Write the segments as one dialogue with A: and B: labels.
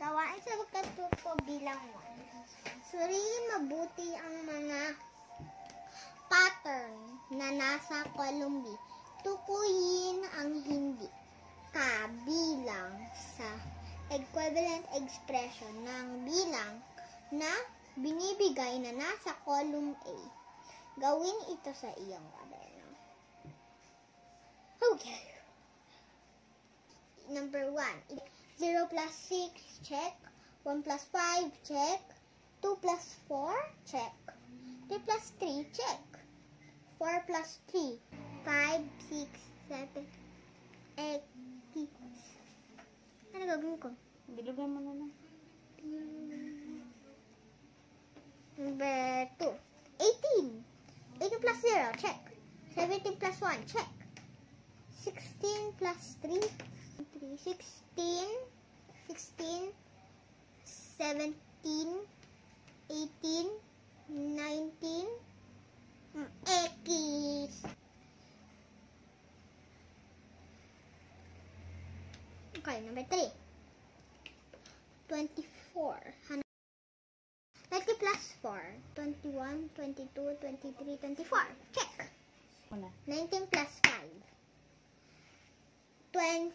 A: Gawain sa pagkatuto bilang 1. Suriin mabuti ang mga pattern na nasa column B. Tukuyin ang hindi kabilang sa equivalent expression ng bilang na binibigay na nasa column A. Gawin ito sa iyong kwaderno. Okay. Number 1. 0 plus 6, check. 1 plus 5, check. 2 plus 4, check. 3 plus 3, check. 4 plus 3, 5, 6, 7, 8, 9. Ano gagawin ko?
B: Bilugan mo na lang.
A: Number 2. 18. 18 plus 0, check. 17 plus 1, check. 16 plus 3, 3, 16, 16, 17, 18, 19, mm, X. Okay, number 3. 24. 90 plus 4. 21, 22, 23, 24. Check.
B: Muna.
A: 19 plus 5. 20,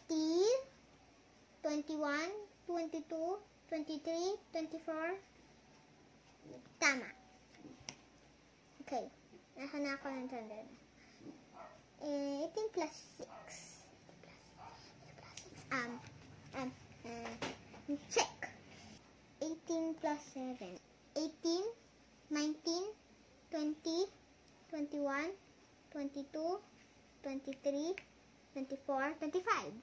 A: 21, 22, 23, 24. Tama. Okay. Nasa na ako ng tanda. Eh, 18 plus 6. Um, um, uh, check. 18 plus 7. 18, 19, 20, 21, 22, 23, 24, 25.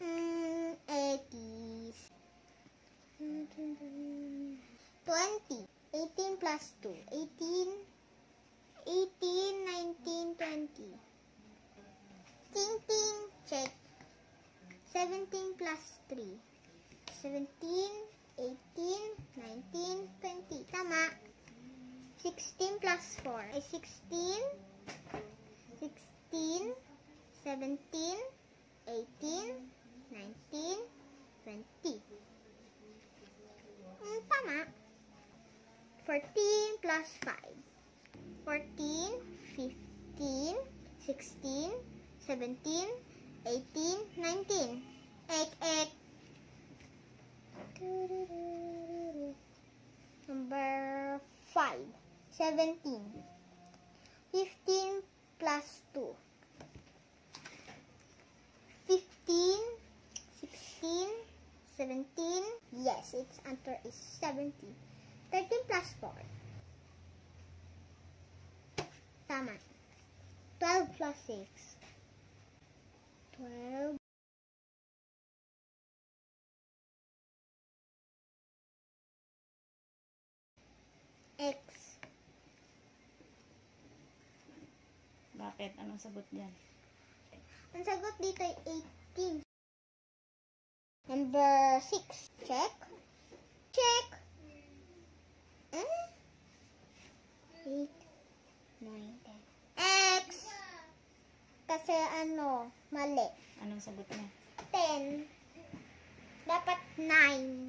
A: Mm, 80s. 20. 18 plus 2. 18, 18, 19, 20. Ting, ting, check. 17 plus 3. 17, 18, 19, 20. Tama. 16 plus 4 ay 16, 16, 17, 18, 19, 20. Mm, tama. 14 plus 5. 14, 15, 16, 17, 18, 19. Ek, ek. Number 5. 17. 15 plus 2. 15, 16, 17. Yes, its answer is 17. 13 plus 4. Tama. 12 plus 6. 12. X.
B: Bakit? Anong sagot dyan?
A: Ang sagot dito ay 18. Number 6. Check. Check. Eh? 8, 9, 10. X. Kasi ano, mali.
B: Anong sagot niya?
A: 10. Dapat 9.